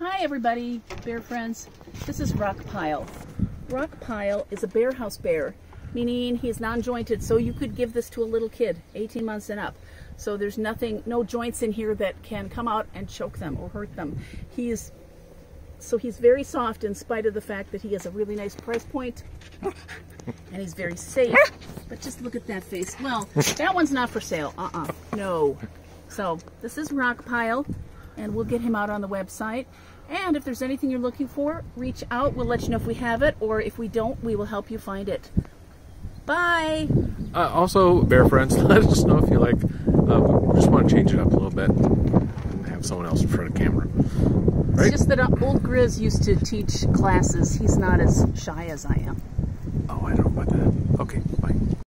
Hi everybody, bear friends. This is Rockpile. Rock Pile is a bear house bear, meaning he is non-jointed, so you could give this to a little kid, 18 months and up. So there's nothing, no joints in here that can come out and choke them or hurt them. He is, so he's very soft in spite of the fact that he has a really nice price point and he's very safe. But just look at that face. Well, that one's not for sale. Uh-uh, no. So this is Rockpile and we'll get him out on the website. And if there's anything you're looking for, reach out. We'll let you know if we have it, or if we don't, we will help you find it. Bye. Uh, also, bear friends, let us know if you like. Uh, we just want to change it up a little bit and have someone else in front of camera. Right? It's just that uh, old Griz used to teach classes. He's not as shy as I am. Oh, I don't know about that. Okay, bye.